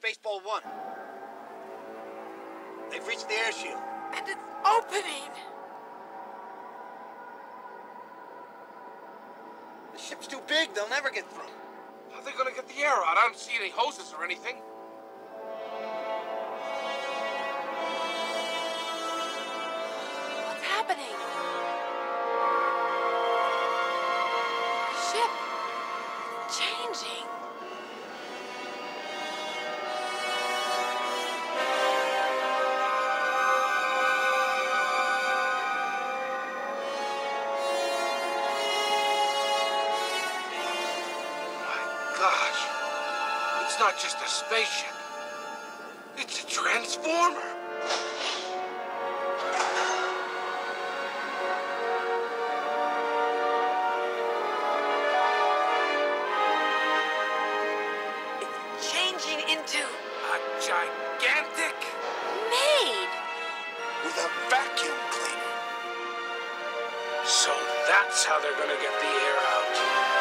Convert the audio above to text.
Spaceball 1. They've reached the air shield. And it's opening! The ship's too big, they'll never get through. How are they gonna get the air out? I don't see any hoses or anything. What's happening? It's not just a spaceship. It's a transformer. It's changing into A gigantic. maid. With a vacuum cleaner. So that's how they're gonna get the air out.